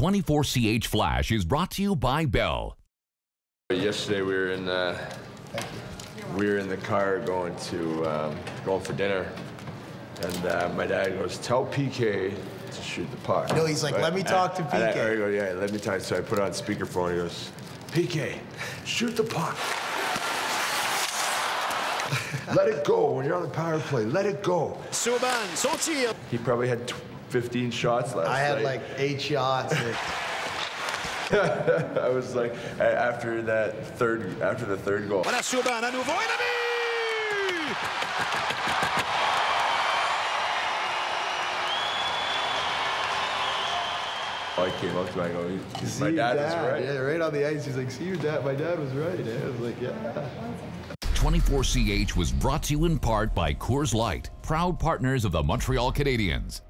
24CH Flash is brought to you by Bell. Yesterday we were in the we were in the car going to um, going for dinner, and uh, my dad goes, "Tell PK to shoot the puck." No, he's like, "Let me talk to PK." I, PK." I go, "Yeah, let me talk." So I put on speakerphone. He goes, "PK, shoot the puck." Let it go when you're on the power play. Let it go. Subban, son. He probably had tw- 15 shots last I had night. like eight shots. I was like, after that third, after the third goal. Voilà Subban à nouveau et le but! Oh, I came up to me, I go, my your dad, was right. Yeah, right on the ice. He's like, see your dad. My dad was right. I was like, yeah. 24CH was brought to you in part by Coors Light, proud partners of the Montreal Canadiens.